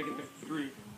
Make the 53.